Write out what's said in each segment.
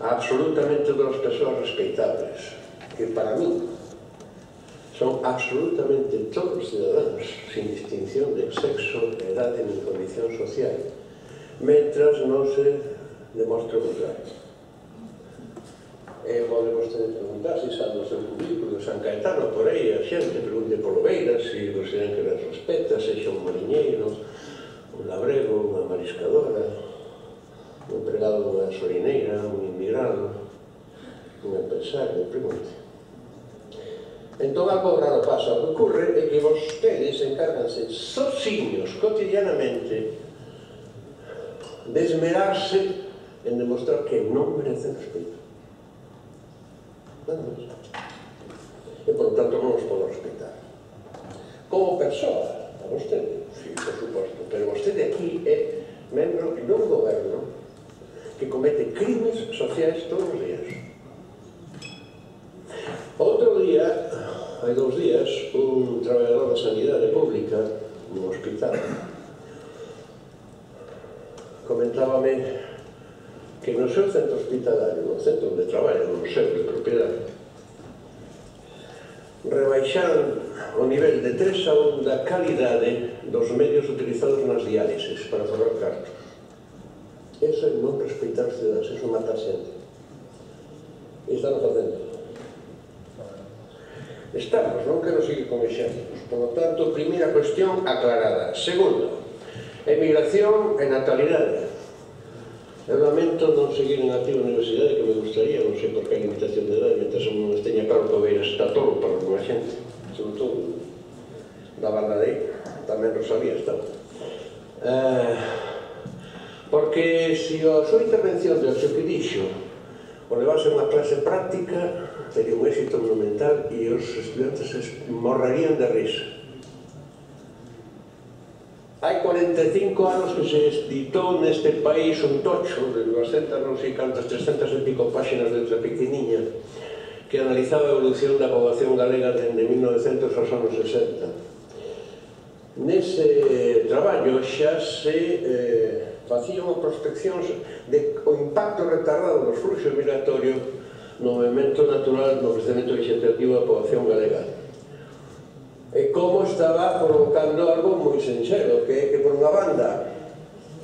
absolutamente dos persoas respeitables que para mí son absolutamente todos cidadanos sin distinción de sexo, de edade ni condición social mentras non se demostre o contrario. E pode vostede preguntar se sabe o seu público de San Caetano por aí a xente pregunte polo Beira se consideran que les respeta se xa un mariñeiro un labrego, unha mariscadora un empregado dunha sorineira un mirar nin a pensar, nin pregunte. Entón, algo o paso o que ocurre é que vostedes encárganse sozinhos, cotidianamente, de esmerarse en demostrar que non merecen respeito. Nada máis. E, por tanto, non os podo respetar. Como persoa, a vostede, sí, por suposto, pero vostede aquí é membro do goberno, que comete crimes sociais todos os días. Outro día, hai dous días, un traballador da sanidade pública no hospital comentábame que no seu centro hospitalario, no centro de traballo, no seu de propiedade, rebaixaron o nivel de 3 a 1 da calidade dos medios utilizados nas diálises para forrar cartos. Eso é non respeitar os cidadãos, eso mata a xente. E están facendo. Estamos, non quero seguir con exemplos. Por lo tanto, primeira cuestión aclarada. Segunda, emigración e natalidade. Eu lamento non seguir en activo universidade que me gustaría, non sei por que limitación de edade, mentre non esteña claro que o Beiras está todo para a xente, sobre todo da banda de aí, tamén Rosalía estaba. Eh, Porque se a súa intervención de o que dixo o levase unha clase práctica, teria un éxito monumental e os estudiantes morrerían de risa. Hai 45 anos que se editou neste país un tocho de 200, non sei cantas, 300 e pico páxinas de letra pequeniña que analizaba a evolución da poboación galega dende 1900 aos anos 60. Nese traballo xa se eh, facíamos prospeccións de o impacto retardado dos fluxos migratorios no movimento natural no crecemento vegetativo da poboación galega. E como estaba provocando algo moi sinxelo que é que por unha banda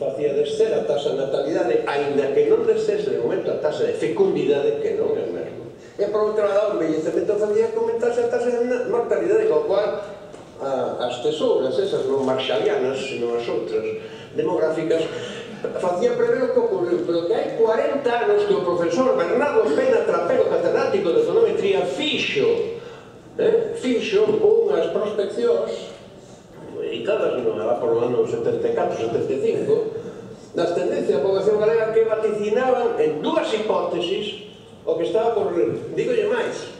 facía descer a tasa de natalidade aínda que non descese de momento a tasa de fecundidade que non é o mesmo. E por outra lado o envellecemento facía que aumentase a tasa de mortalidade co cual a, as tesouras esas non marxalianas, senón as outras demográficas facía prever o que ocorreu, pero que hai 40 anos que o profesor Bernardo Pena Trapero, catedrático de econometría, fixo, eh, fixo unhas prospeccións dedicadas non era por o ano 74, 75, das tendencias da población galega que vaticinaban en dúas hipótesis o que estaba por Dígolle máis,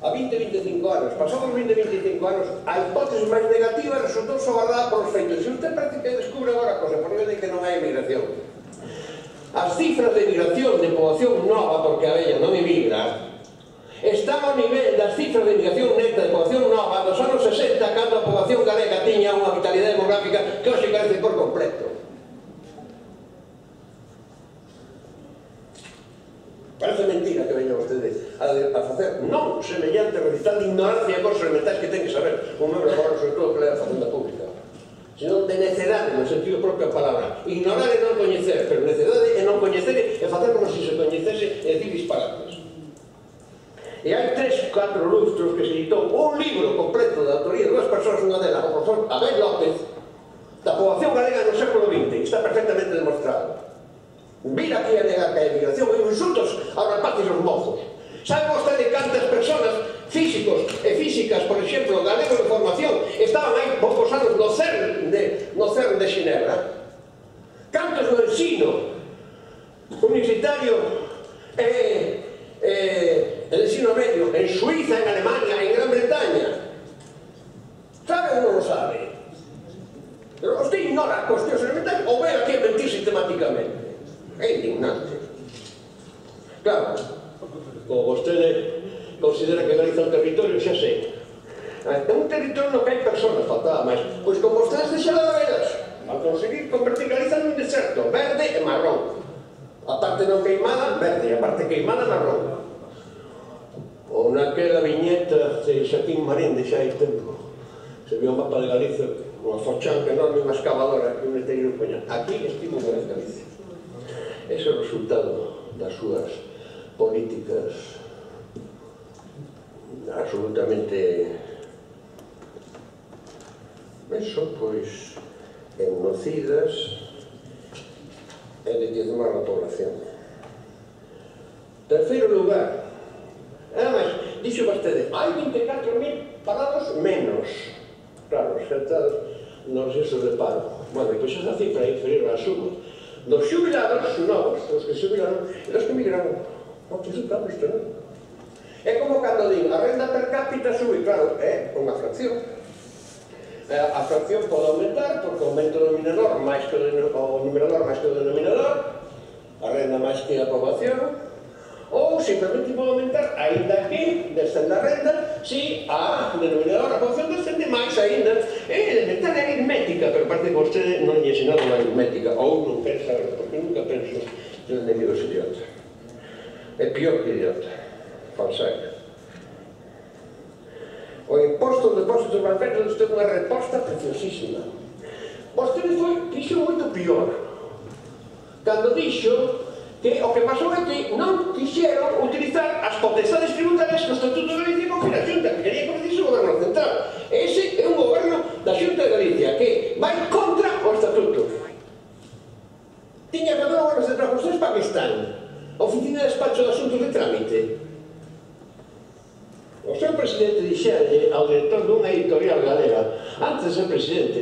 a 20-25 anos, pasados 20-25 anos, a hipótese máis negativa resultou sogardada por os feitos. Se usted prácticamente descubre agora a cosa, que non hai emigración. As cifras de emigración de poboación nova, porque a bella non emigra, están ao nivel das cifras de emigración neta de poboación nova dos anos 60, cando a poboación galega tiña unha vitalidade demográfica que hoxe carece por completo. Parece mentira que veña vostede a, a facer non semellante recital de ignorancia e cosas elementais que ten que saber un membro do sobre todo que le a facenda pública senón de necedade, no sentido propio da palabra. Ignorar e non coñecer, pero necedade é non coñecer e facer como se se coñecese e dicir disparates. E hai tres, catro lustros que se editou un libro completo da autoría de dúas persoas, unha delas, o profesor Abel López, da poboación galega no século XX, está perfectamente demostrado. Vira aquí a negar que a emigración e insultos aos rapaces e aos mozos. Sabe vostede físicas, por exemplo, galegos de formación, estaban aí poucos anos no CERN de, no CERN de Xinebra. Cantos no ensino universitario eh, eh, el ensino medio en Suiza, en Alemania, en Gran Bretaña. Sabe ou non lo sabe? Pero os que ignora cuestións elementales ou ve aquí a mentir sistemáticamente. É indignante. Claro, o vostede considera que Galiza é un territorio, xa sei. Eh, é un territorio no que hai personas, faltaba máis. Pois como vostedes deixaron de veras, a conseguir convertir Galiza nun deserto, verde e marrón. A parte non queimada, verde, a parte queimada, marrón. Ou naquela viñeta de Xaquín Marín de xa hai tempo, se viu o mapa de Galiza, unha fochanca enorme, unha excavadora, que un esteiro poña. Aquí estivo Galicia. Ese é o resultado das súas políticas absolutamente eso, pois enocidas e de que a población. Terceiro lugar, ah, máis, dixo vostede, hai 24.000 parados menos. Claro, xa nos non de paro. Bueno, pois esa cifra é inferior á suma. Dos xubilados novos, os que xubilaron, e os que migraron. Oh, que iso está, isto non? É como cando digo, a renda per cápita sube, claro, é unha fracción. Eh, a fracción pode aumentar porque aumenta o denominador máis que o numerador máis que o denominador, a renda máis que a poboación, ou simplemente pode aumentar aínda que descenda a renda se a denominador a poboación descende máis aínda. É elemental é aritmética pero parte que vostede non lle ensinado a aritmética ou non pensa porque nunca penso que o enemigo é idiota. É pior que idiota falsarios. O imposto de depósitos bancarios ten unha resposta preciosísima. Vostede foi, dixo moito pior. Cando dixo que o que pasou é que non quixeron utilizar as potestades tributarias que o Estatuto de Galicia confira a Xunta, que quería que o Goberno Central. Ese é un goberno da Xunta de Galicia que vai contra o Estatuto. Tiña que haber o Goberno Central, vostedes para que están? dixerlle eh, ao director dunha editorial galega. Antes de ser presidente.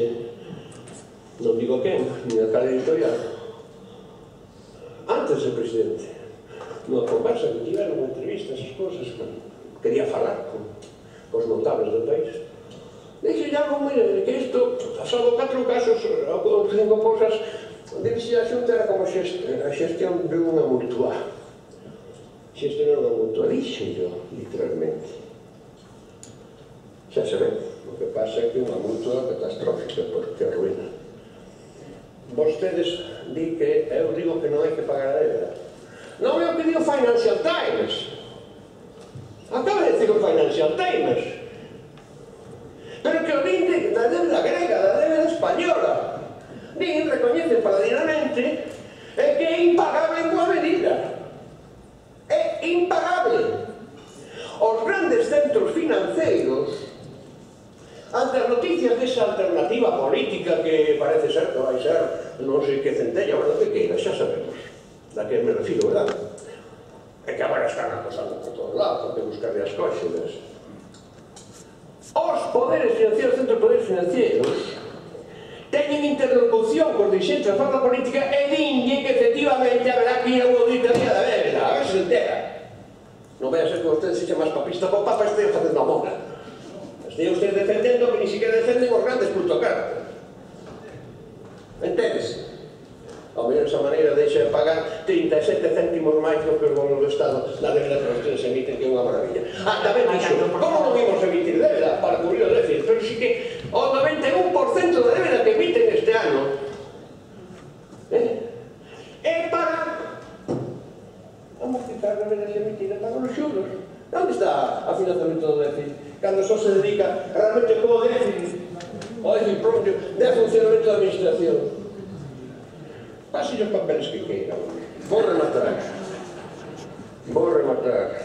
Non digo quen, nin a cal editorial. Antes de presidente. Nunha conversa que tiveron entrevistas esas cousas que quería falar con os notables do país. Dixe ya, mire, que isto, pasado catro casos, ou cinco cousas, dixe a xunta era como xest, a xestión de unha mutua. Xestión unha mutua, dixe yo, literalmente. Xa se ve. O que pasa é que unha mutua catastrófica, porque arruina. Vostedes di que eu digo que non hai que pagar a débeda. Non é o que di Financial Times. Acaba de decir o Financial Times. Pero que o din da débeda grega, da débeda española. Din, recoñece paladinamente, é que é impagable en boa medida. É impagable. Os grandes centros financeiros Ante as noticias desa alternativa política que parece ser que vai ser non sei que centella, bueno, que queira, xa sabemos da que me refiro, verdad? É que agora están acosando por todos lados, porque buscarle as coxes, Os poderes financieros, centros poderes financieros, teñen interlocución con dirigentes da forma política e dinlle que efectivamente haberá que ir a unha auditoría da Bébela, a ver se entera. Non vai a ser que vostede sexa máis papista, o Papa este facendo a monga. E ustedes defendendo que ni siquiera defenden os grandes punto carta. Entendes? Ao mellor esa maneira deixa de pagar 37 céntimos máis que o bono do Estado na débeda que vostedes emiten, que é unha maravilla. Ah, tamén dixo, como non imos emitir débeda para cubrir o déficit? Pero si que o 91% da débeda papeles que queiran. Vou rematar. Vou rematar.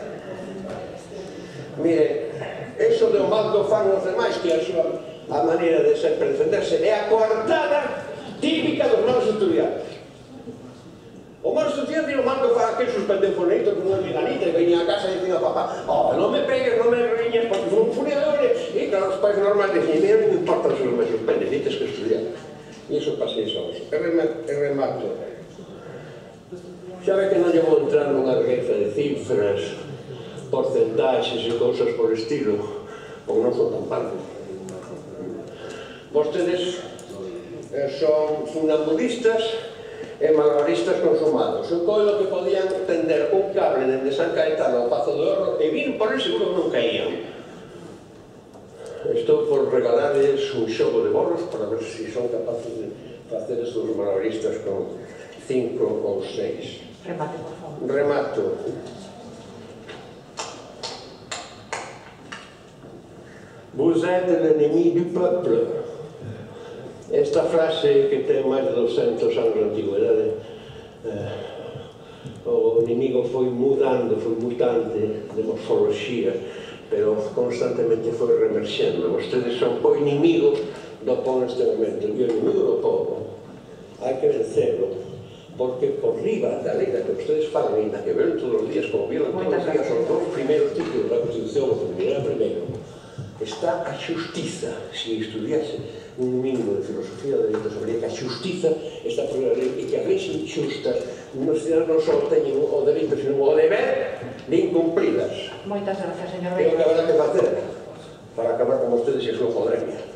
Mire, eso de o mal do fan os demais que a súa a maneira de sempre defenderse é a coartada típica dos malos estudiantes. O malo estudiante e o mal que fan aquel con unha liganita e veña a casa e dicen a papá oh, non me pegues, non me riñes porque son funeadores e claro, os pais normais dicen mira, non me importa se non me suspendes, dices que estudiar e iso pasa iso E remato, e remato. Xa ve que non lle vou entrar nunha riqueza de cifras, porcentaxes e cousas por estilo, porque non son tan parvo. Vostedes eh, son funambulistas e malabaristas consumados. Eu coilo que podían tender un cable dende San Caetano ao Pazo de Oro e vir por el seguro que non caían. Estou por regalarles un xogo de bolos para ver se si son capaces de facer estes malabaristas con cinco ou seis. Remate, por favor. Remato. Vous êtes l'ennemi du peuple. Esta frase que ten máis de 200 anos de antigüedade eh, o inimigo foi mudando, foi mutante de morfoloxía, pero constantemente foi remerxendo. Vostedes son o inimigo do povo neste momento, e o inimigo do povo hai que vencerlo porque por riba da lei da que vostedes falan ainda que ven todos os días como vieron todos os días os dos primeiros títulos da Constitución o primeiro primeiro. Está a xustiza se estudiase un mínimo de filosofía de dereito sobre que a xustiza está por lei e que as leis injustas non se non só teñen o dereito sino o deber de incumplidas moitas gracias señor Bello que habrá que facer para acabar con vostedes e a súa podremia